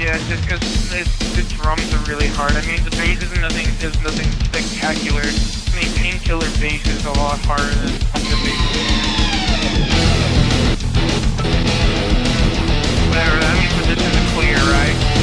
Yeah, just because the drums are really hard. I mean, the bass is nothing is nothing spectacular. I mean, Painkiller bass is a lot harder than the bass. Whatever, that this is clear, right?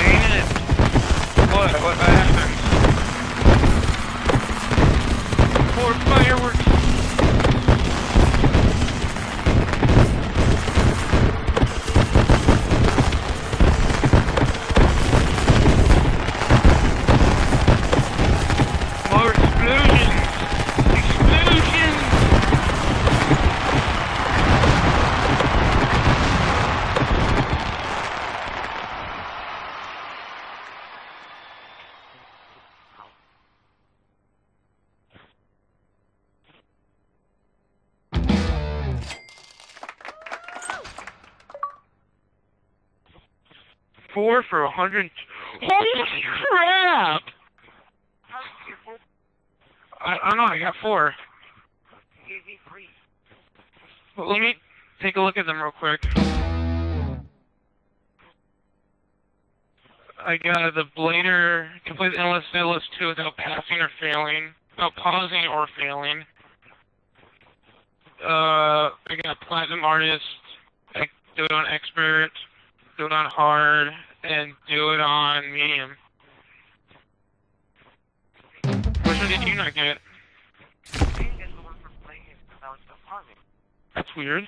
You can keep on playing it? What? What happened? More fireworks! Four for a hundred. Holy crap! I, don't know, I got four. Well, let me take a look at them real quick. I got the Bladder complete endless endless two without passing or failing, without pausing or failing. Uh, I got Platinum Artist, I do it on Expert, do it on Hard, and do it on Medium. Which one did you not get? That's weird.